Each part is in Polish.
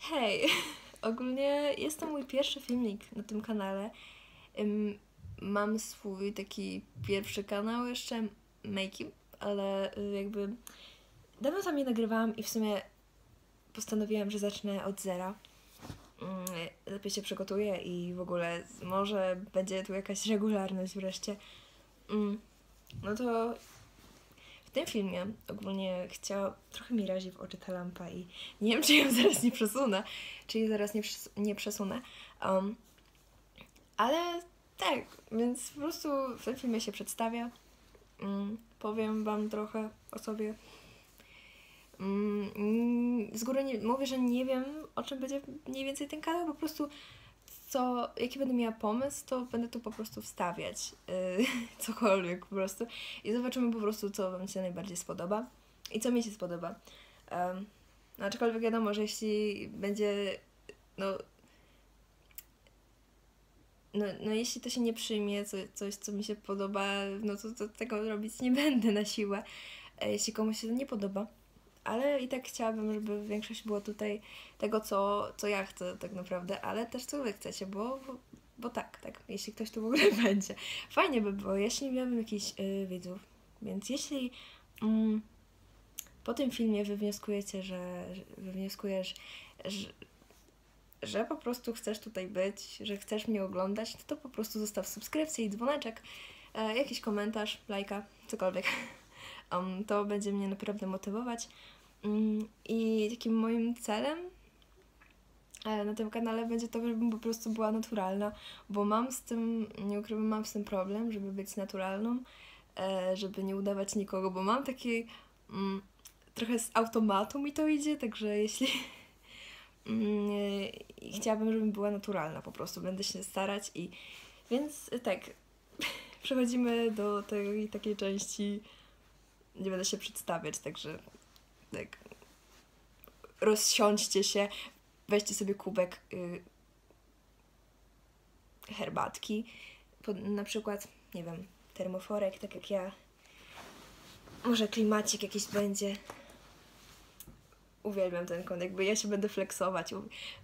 Hej, ogólnie jest to mój pierwszy filmik na tym kanale. Mam swój taki pierwszy kanał jeszcze, Makey, ale y, jakby dawno tam nie nagrywałam i w sumie postanowiłam, że zacznę od zera. Ym, Lepiej się przygotuję i w ogóle może będzie tu jakaś regularność wreszcie. Ym, No to w tym filmie ogólnie chciała, trochę mi razi w oczy ta lampa i nie wiem, czy ją zaraz nie przesunę, czy jej zaraz nie, nie przesunę. Um, ale tak, więc po prostu w tym filmie się przedstawię. Mm, powiem Wam trochę o sobie. Mm, z góry nie, mówię, że nie wiem, o czym będzie mniej więcej ten kanał, po prostu co, jaki będę miała pomysł, to będę tu po prostu wstawiać yy, cokolwiek po prostu i zobaczymy po prostu, co Wam się najbardziej spodoba i co mi się spodoba. No, aczkolwiek wiadomo, że jeśli będzie, no, no, no jeśli to się nie przyjmie, co, coś, co mi się podoba, no to, to tego robić nie będę na siłę, e, jeśli komuś się to nie podoba. Ale i tak chciałabym, żeby większość było tutaj tego, co, co ja chcę tak naprawdę, ale też co wy chcecie, bo, bo, tak, tak, jeśli ktoś tu w ogóle będzie. Fajnie by było, jeśli miałabym jakichś y, widzów. Więc jeśli mm, po tym filmie wywnioskujecie, że, że wywnioskujesz, że, że po prostu chcesz tutaj być, że chcesz mnie oglądać, to, to po prostu zostaw subskrypcję i dzwoneczek, e, jakiś komentarz, lajka, cokolwiek. Um, to będzie mnie naprawdę motywować. Mm, I takim moim celem e, na tym kanale będzie to, żebym po prostu była naturalna, bo mam z tym, nie ukrywam, mam z tym problem, żeby być naturalną, e, żeby nie udawać nikogo, bo mam taki mm, trochę z automatu mi to idzie, także jeśli mm, chciałabym, żebym była naturalna, po prostu będę się starać i więc tak, przechodzimy do tej takiej części, nie będę się przedstawiać, także tak, rozsiądźcie się, weźcie sobie kubek y, herbatki, pod, na przykład, nie wiem, termoforek, tak jak ja. Może klimacik jakiś będzie. Uwielbiam ten kąt, jakby ja się będę flexować.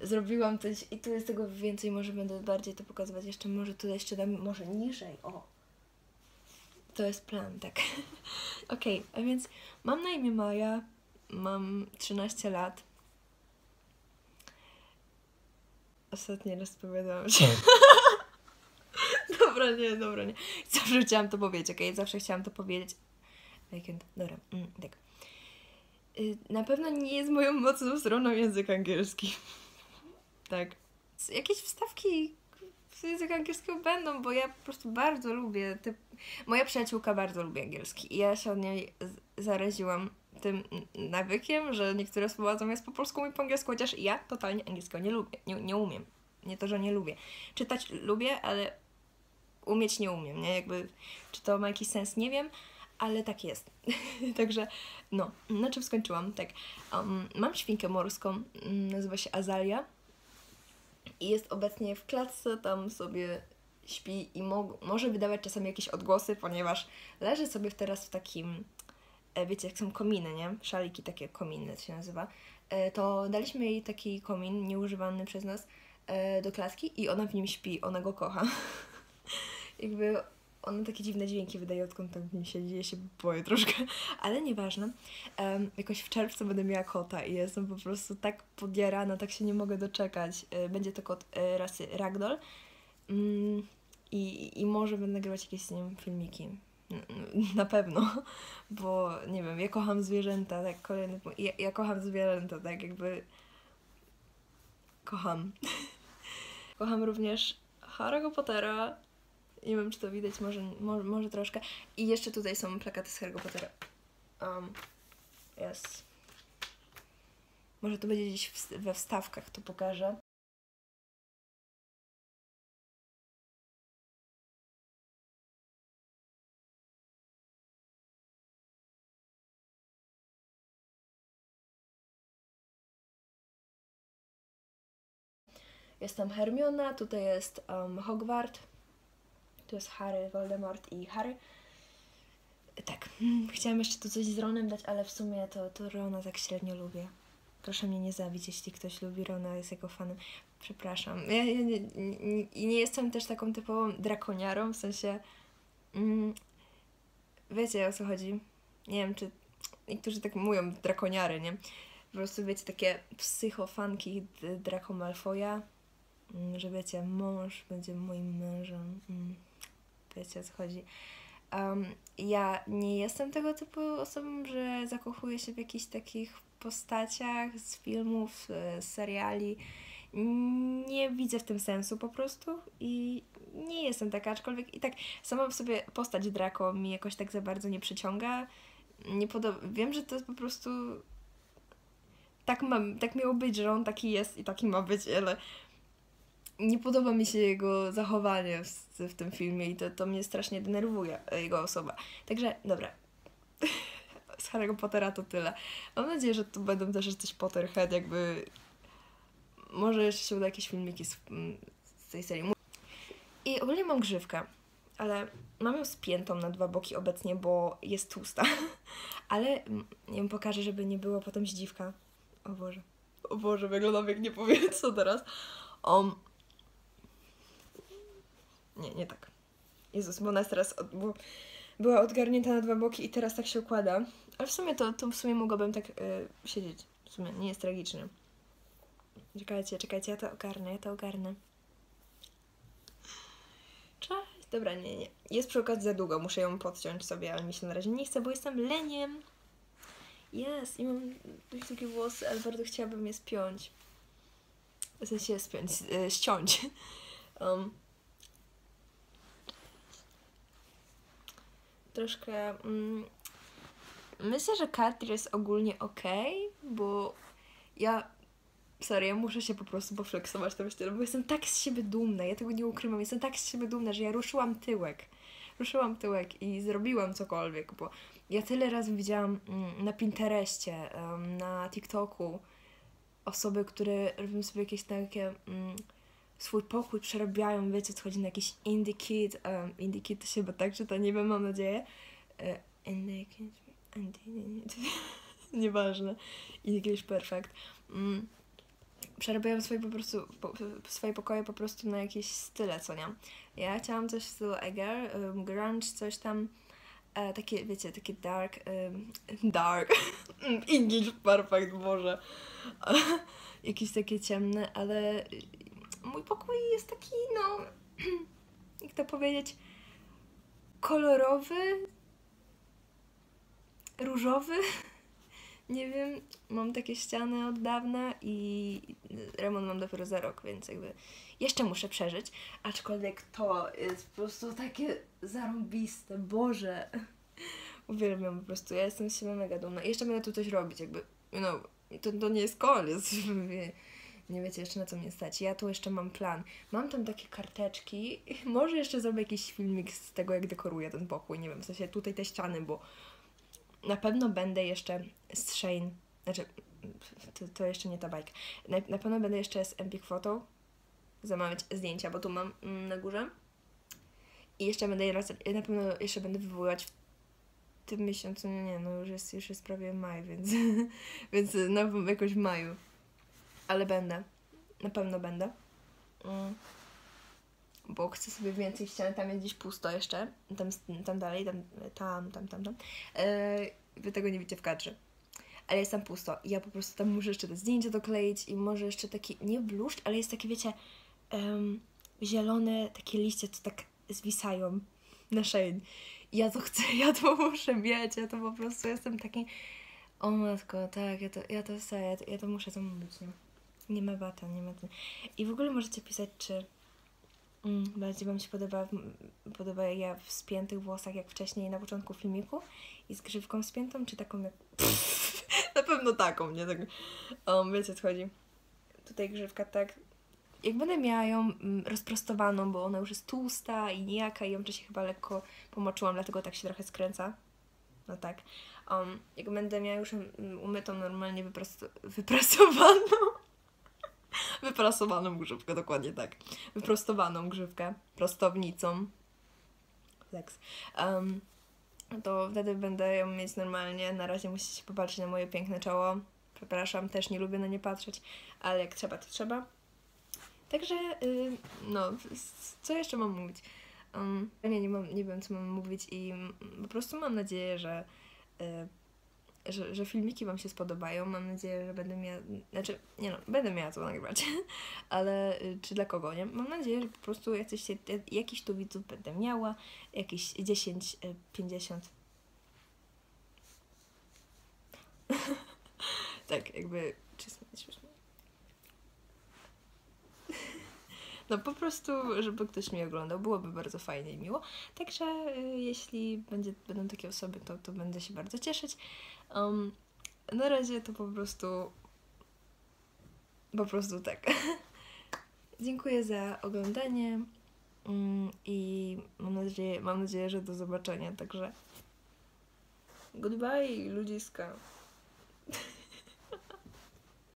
Zrobiłam coś i tu jest tego więcej, może będę bardziej to pokazywać jeszcze, może tu jeszcze dam, może niżej, o. To jest plan, tak. Okej, a więc mam na imię Maja, mam 13 lat. Ostatni raz powiedziałam się. dobra, nie, dobra, nie. Zawsze chciałam to powiedzieć, okej? Zawsze chciałam to powiedzieć. Weekend, dobra, mm, tak. Y, Na pewno nie jest moją mocną stroną język angielski. tak. Jakieś wstawki z języka angielskiego będą, bo ja po prostu bardzo lubię. Moja przyjaciółka bardzo lubi angielski i ja się od niej zaraziłam tym nawykiem, że niektóre słowa zamiast po polsku mówię po angielsku, chociaż ja totalnie angielskiego nie lubię, nie, nie umiem. Nie to, że nie lubię. Czytać lubię, ale umieć nie umiem, nie? Jakby, czy to ma jakiś sens, nie wiem, ale tak jest. Także, no, na czym skończyłam? Tak, um, mam świnkę morską, mm, nazywa się Azalia i jest obecnie w klatce, tam sobie śpi i mo- może wydawać czasami jakieś odgłosy, ponieważ leży sobie teraz w takim, e, wiecie, jak są kominy, nie? Szaliki takie kominy to się nazywa. E, To daliśmy jej taki komin, nieużywany przez nas, e, do klatki i ona w nim śpi, ona go kocha. Jakby ona takie dziwne dźwięki wydaje, odkąd tam nim siedzi, ja się boję troszkę, ale nieważne. Um, jakoś w czerwcu będę miała kota i jestem po prostu tak podjarana, tak się nie mogę doczekać. E, Będzie to kot e, rasy Ragdoll mm, i, i może będę nagrywać jakieś z nim filmiki. N- n- Na pewno, bo nie wiem, ja kocham zwierzęta, tak, kolejny punkt. Ja, ja kocham zwierzęta, tak, jakby kocham. kocham również Harry'ego Pottera, nie wiem, czy to widać, może, może, może troszkę. I jeszcze tutaj są plakaty z Harry'ego Pottera. Um, jest. Może to będzie gdzieś w, we wstawkach, to pokażę. Jest tam Hermiona, tutaj jest um, Hogwart, tu jest Harry, Voldemort i Harry. Tak, chciałam jeszcze tu coś z Ronem dać, ale w sumie to, to Rona tak średnio lubię. Proszę mnie nie zabić, jeśli ktoś lubi Rona, jest jego fanem. Przepraszam. Ja, ja nie, nie, nie jestem też taką typową drakoniarą, w sensie... Mm, wiecie o co chodzi? Nie wiem, czy niektórzy tak mówią, drakoniary, nie? Po prostu wiecie, takie psychofanki Draco Malfoya, mm, że wiecie, mąż będzie moim mężem. Mm, wiecie o co chodzi. Um, ja nie jestem tego typu osobą, że zakochuję się w jakichś takich postaciach z filmów, z seriali. Nie widzę w tym sensu po prostu i nie jestem taka, aczkolwiek i tak sama w sobie postać Draco mi jakoś tak za bardzo nie przyciąga. Nie podoba... Wiem, że to jest po prostu tak, ma, tak miało być, że on taki jest i taki ma być, ale nie podoba mi się jego zachowanie w, w tym filmie i to, to mnie strasznie denerwuje, jego osoba. Także, dobra. Z Harry'ego Pottera to tyle. Mam nadzieję, że tu będą też jakiś Potterhead, jakby... Może jeszcze się uda jakieś filmiki z, z tej serii. I ogólnie mam grzywkę, ale mam ją spiętą na dwa boki obecnie, bo jest tłusta. ale nie wiem, pokażę, żeby nie było potem zdziwka. O Boże. O Boże, wyglądam jak nie powiem co teraz. Um. Nie, nie tak. Jezus, bo ona jest teraz... Od, bo była odgarnięta na dwa boki i teraz tak się układa. Ale w sumie to, to w sumie mogłabym tak y, siedzieć. W sumie nie jest tragiczne. Czekajcie, czekajcie, ja to ogarnę, ja to ogarnę. Cześć. Dobra, nie, nie. Jest przy okazji za długo, muszę ją podciąć sobie, ale mi się na razie nie chce, bo jestem leniem. Jest, i mam dość długie włosy, ale bardzo chciałabym je spiąć. W sensie spiąć, e, ściąć. Um. Troszkę... Mm, myślę, że Cartier jest ogólnie ok, bo ja Sorry, ja muszę się po prostu poflexować tym ścielem, bo jestem tak z siebie dumna, ja tego nie ukrywam, jestem tak z siebie dumna, że ja ruszyłam tyłek. Ruszyłam tyłek i zrobiłam cokolwiek, bo ja tyle razy widziałam mm, na Pinterestie, na TikToku osoby, które robią sobie jakieś takie um, swój pokój, przerabiają, wiecie, chodzi na jakiś indie kit, um, indie kit to się chyba tak czyta, nie wiem, mam nadzieję. Uh, indie kit, indie, nieważne, English perfect. Um, przerabiają swoje po prostu, po, swoje pokoje po prostu na jakieś style, co nie? Ja chciałam coś w stylu Eger, um, grunge, coś tam, e, takie, wiecie, takie dark, um, dark, English perfect, Boże, jakieś takie ciemne, ale mój pokój jest taki, no, jak to powiedzieć, kolorowy, różowy, nie wiem, mam takie ściany od dawna i remont mam dopiero za rok, więc jakby jeszcze muszę przeżyć. Aczkolwiek to jest po prostu takie zarąbiste, Boże. Uwielbiam po prostu, ja jestem z siebie mega dumna. I jeszcze będę tu coś robić, jakby, know, to, to nie jest koniec. nie wiecie jeszcze na co mnie stać. Ja tu jeszcze mam plan. Mam tam takie karteczki. Może jeszcze zrobię jakiś filmik z tego, jak dekoruję ten pokój. Nie wiem, w sensie tutaj te ściany, bo na pewno będę jeszcze z Shane, znaczy to, to jeszcze nie ta bajka, na, na pewno będę jeszcze z Empik Photo zamawiać zdjęcia, bo tu mam mm, na górze i jeszcze będę je na pewno jeszcze będę wywoływać w tym miesiącu, nie, no już jest, już jest prawie maj, więc, więc no jakoś w maju, ale będę, na pewno będę. Mm bo chcę sobie więcej ścian, tam jest gdzieś pusto jeszcze, tam, tam dalej, tam, tam, tam, tam, tam. Yy, wy tego nie widzicie w kadrze. Ale jest tam pusto i ja po prostu tam muszę jeszcze te zdjęcia dokleić i może jeszcze taki, nie bluszcz, ale jest takie, wiecie, um, zielone takie liście, co tak zwisają na szyi. Ja to chcę, ja to muszę mieć, ja to po prostu jestem taki, o matko, tak, ja to, ja to chcę, ja to, ja to muszę zamówić, nie? Nie ma bata, nie ma... I w ogóle możecie pisać, czy Mm, bardziej Wam się podoba, podoba ja w spiętych włosach jak wcześniej na początku filmiku i z grzywką spiętą, czy taką jak... na pewno taką, nie? Tak... Um, wiecie co chodzi. Tutaj grzywka tak... Jak będę miała ją mm, rozprostowaną, bo ona już jest tłusta i nijaka i ją wcześniej chyba lekko pomoczyłam, dlatego tak się trochę skręca. No tak. Um, jak będę miała już mm, umytą, normalnie wyprosto wyprasowaną, grzywkę, dokładnie tak. Wyprostowaną grzywkę, prostownicą. Seks. Um, to wtedy będę ją mieć normalnie. Na razie musicie popatrzeć na moje piękne czoło. Przepraszam, też nie lubię na nie patrzeć, ale jak trzeba, to trzeba. Także, y, no, co jeszcze mam mówić? Um, nie, nie, mam, nie wiem, co mam mówić i po prostu mam nadzieję, że, y, że, że filmiki Wam się spodobają. Mam nadzieję, że będę miała, znaczy, nie no, będę miała co nagrywać, ale y, czy dla kogo, nie? Mam nadzieję, że po prostu jacyś, się- jakiś tu widzów będę miała, jakieś 10, y, 50. tak, jakby, czy śmieszne? No po prostu, żeby ktoś mnie oglądał, byłoby bardzo fajnie i miło. Także y, jeśli będzie, będą takie osoby, to, to będę się bardzo cieszyć. Um, na razie to po prostu po prostu tak. Dziękuję za oglądanie mm, i mam nadzieję, mam nadzieję, że do zobaczenia. Także goodbye ludziska.